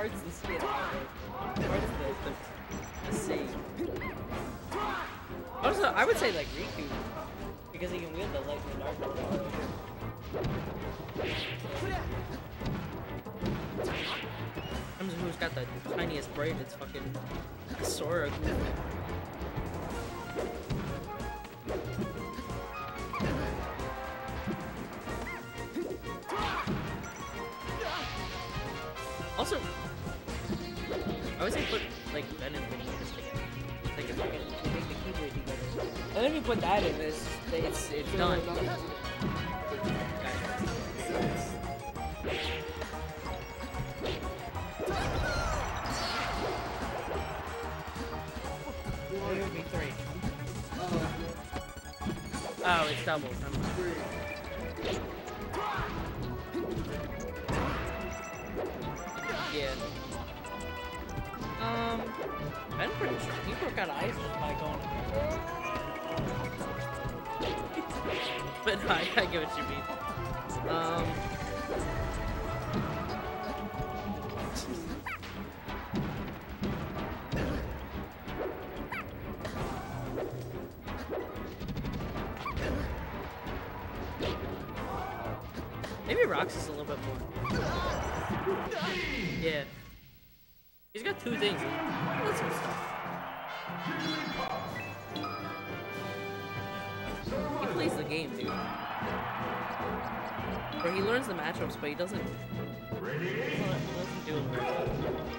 Fucking hard's the skill. Hard's the, the, the sea. Also, I would say like Riku. Because he can wield the lightning dark. Comes who's got the tiniest brain, it's fucking Sora. You put that in this, it's it's done. It would be three. Oh, it's mind. Yeah. Um, I'm pretty sure he broke out ice just by going. but no, I, I get what you mean. Um. Maybe Roxas a little bit more. Yeah. He's got two things. That's some stuff. Game, dude. Or he learns the matchups, but he doesn't. He doesn't do it.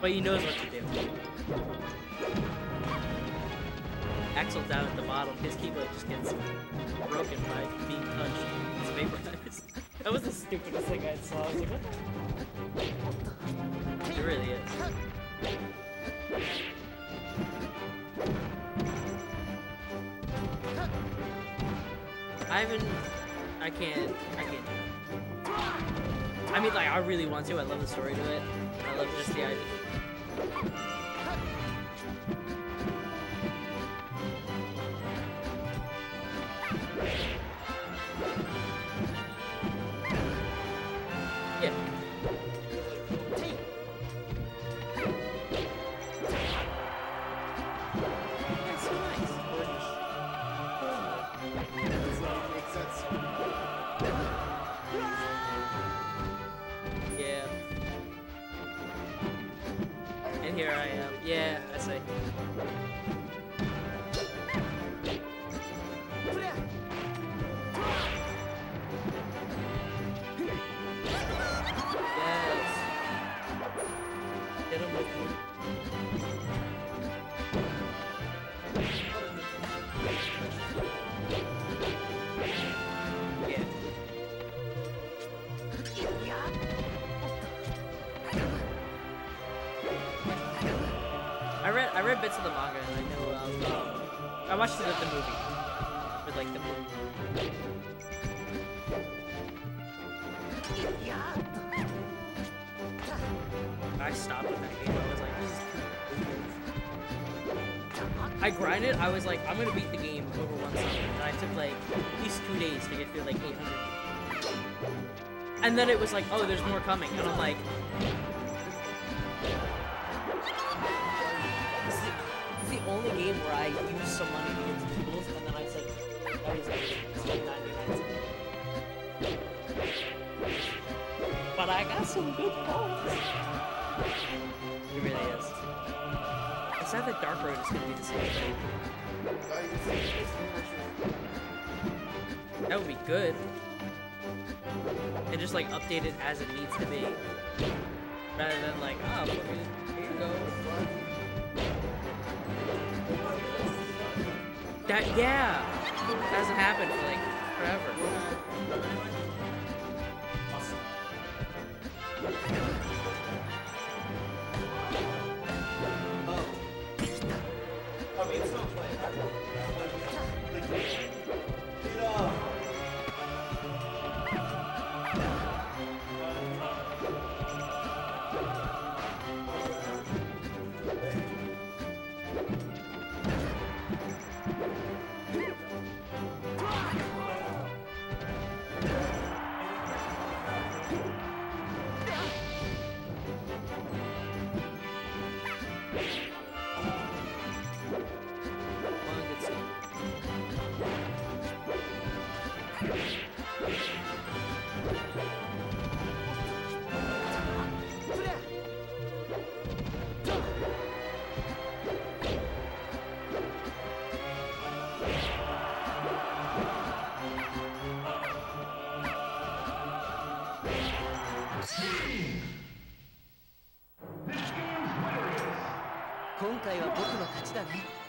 But he knows what to do. Axel down at the bottom, his keyblade just gets broken by being punched. It's vaporized. that was the stupidest thing I saw. I was like, what the? It really is. I haven't. I can't. I can't. I mean, like, I really want to. I love the story to it. I love just the idea. Read bits of the manga and I know um, I watched the, the movie like the movie. I stopped with that game. I was like, this is I grinded. I was like, I'm gonna beat the game over one session, and I took like at least two days to get through like 800. And then it was like, oh, there's more coming, and I'm like, only game where I some money to get some tools, and then I said, that was like, like 99 cents. But I got some good points. It really is. It's not that Dark Road is gonna be the same thing. That would be good. And just like update it as it needs to be. Rather than like, oh, That, yeah. Hasn't happened for like forever. Oh. It's not playing. 回は僕の勝ちだね。